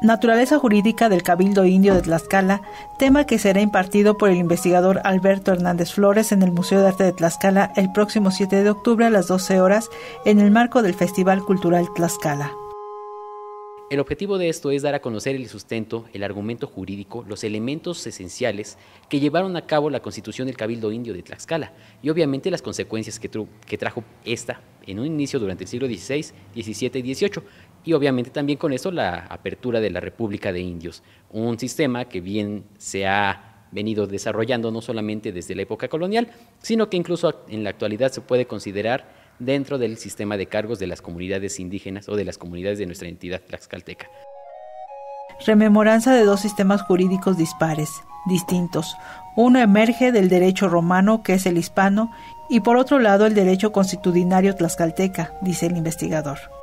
Naturaleza jurídica del Cabildo Indio de Tlaxcala, tema que será impartido por el investigador Alberto Hernández Flores en el Museo de Arte de Tlaxcala el próximo 7 de octubre a las 12 horas en el marco del Festival Cultural Tlaxcala. El objetivo de esto es dar a conocer el sustento, el argumento jurídico, los elementos esenciales que llevaron a cabo la constitución del Cabildo Indio de Tlaxcala y obviamente las consecuencias que, que trajo esta en un inicio durante el siglo XVI, XVII y XVIII y obviamente también con eso la apertura de la República de Indios, un sistema que bien se ha venido desarrollando no solamente desde la época colonial, sino que incluso en la actualidad se puede considerar dentro del sistema de cargos de las comunidades indígenas o de las comunidades de nuestra entidad tlaxcalteca. Rememoranza de dos sistemas jurídicos dispares, distintos. Uno emerge del derecho romano, que es el hispano, y por otro lado el derecho constitucionario tlaxcalteca, dice el investigador.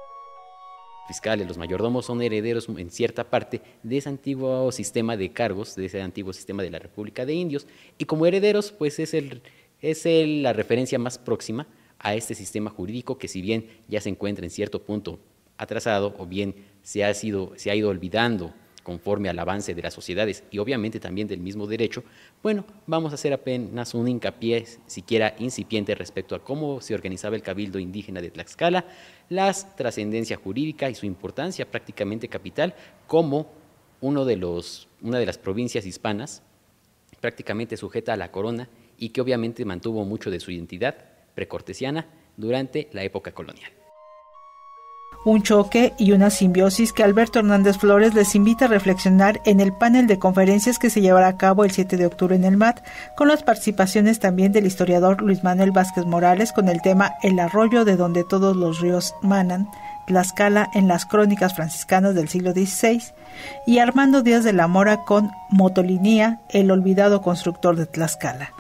Fiscales, los mayordomos son herederos en cierta parte de ese antiguo sistema de cargos, de ese antiguo sistema de la República de Indios, y como herederos, pues es, el, es la referencia más próxima a este sistema jurídico que si bien ya se encuentra en cierto punto atrasado o bien se ha, sido, se ha ido olvidando conforme al avance de las sociedades y obviamente también del mismo derecho, bueno, vamos a hacer apenas un hincapié siquiera incipiente respecto a cómo se organizaba el cabildo indígena de Tlaxcala, la trascendencia jurídica y su importancia prácticamente capital como uno de los, una de las provincias hispanas prácticamente sujeta a la corona y que obviamente mantuvo mucho de su identidad precortesiana durante la época colonial. Un choque y una simbiosis que Alberto Hernández Flores les invita a reflexionar en el panel de conferencias que se llevará a cabo el 7 de octubre en el MAT, con las participaciones también del historiador Luis Manuel Vázquez Morales con el tema El arroyo de donde todos los ríos manan, Tlaxcala en las crónicas franciscanas del siglo XVI, y Armando Díaz de la Mora con Motolinía, el olvidado constructor de Tlaxcala.